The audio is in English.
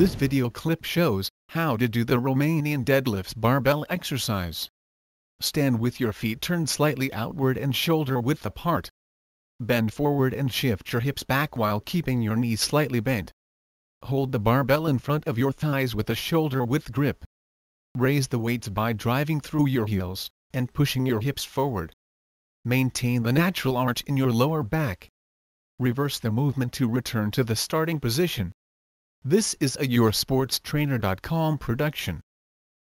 This video clip shows how to do the Romanian deadlifts barbell exercise. Stand with your feet turned slightly outward and shoulder width apart. Bend forward and shift your hips back while keeping your knees slightly bent. Hold the barbell in front of your thighs with a shoulder width grip. Raise the weights by driving through your heels and pushing your hips forward. Maintain the natural arch in your lower back. Reverse the movement to return to the starting position. This is a YourSportsTrainer.com production.